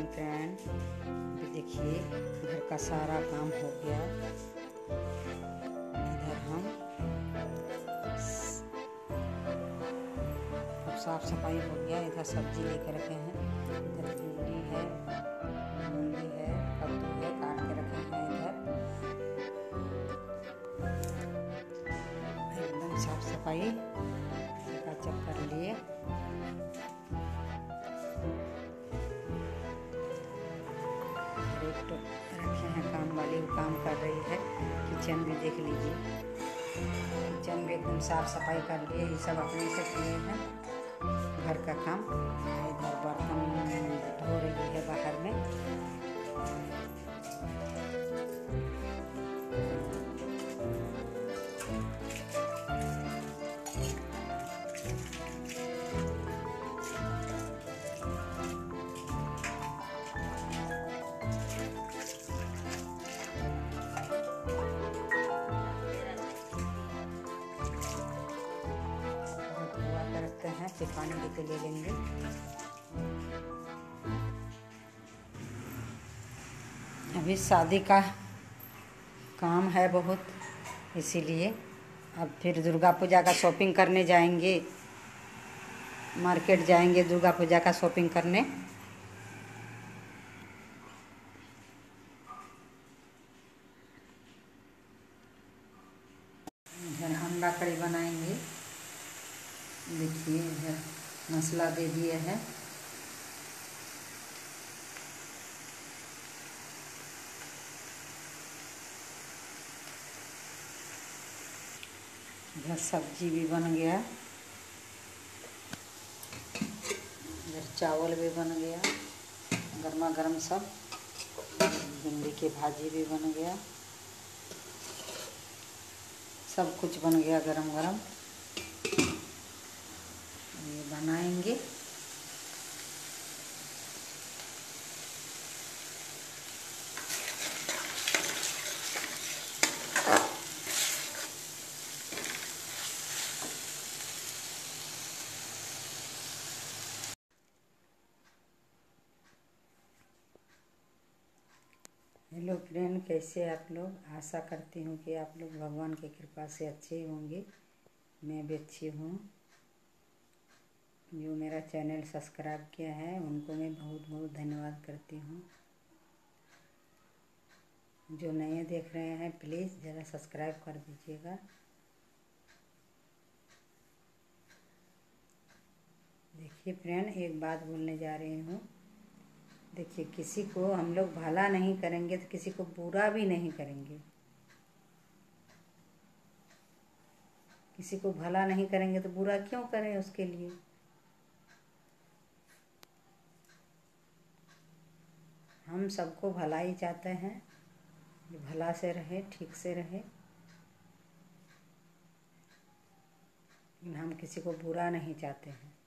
Morning friend अभी देखिए, घर का सारा काम हो गया। इधर हम अब साफ़ सफ़ाई हो गया। इधर सब्ज़ी लेके रखे हैं। इधर भिंडी है मूली है, कद्दू है, काट के रखे हैं इधर। एकदम साफ़ सफ़ाई चकाचक कर लिए। एक तो हैं काम वाली, वो काम कर रही है। किचन भी देख लीजिए। किचन भी एकदम साफ़ सफ़ाई कर लिए ये सब अपने से किए हैं। घर का काम। इधर बर्तन धो हैं फिर पानी लेके ले लेंगे। अभी शादी का काम है बहुत, इसीलिए अब फिर दुर्गा पूजा का शॉपिंग करने जाएँगे। मार्केट जाएँगे दुर्गा पूजा का शॉपिंग करने। इधर अंडा कड़ी बनाएँगे। देखिए इधर मसाला दे दिए हैं। सब्ज़ी भी बन गया। इधर चावल भी बन गया गर्मा गर्म सब। भिंडी की भाजी भी बन गया। सब कुछ बन गया गरम गरम ये बनाएँगे हेलो फ्रेंड, कैसे आप लोग? आशा करती हूँ कि आप लोग भगवान की कृपा से अच्छे होंगे। मैं भी अच्छी हूँ। जो मेरा चैनल सब्सक्राइब किया है, उनको मैं बहुत बहुत धन्यवाद करती हूँ। जो नए देख रहे हैं, प्लीज़ ज़रा सब्सक्राइब कर दीजिएगा। देखिए फ्रेंड एक बात बोलने जा रही हूँ। देखिए, किसी को हम लोग भला नहीं करेंगे तो किसी को बुरा भी नहीं करेंगे। किसी को भला नहीं करेंगे तो बुरा क्यों करें उसके लिए? हम सबको भला ही चाहते हैं भला से रहे, ठीक से रहे। हम किसी को बुरा नहीं चाहते हैं।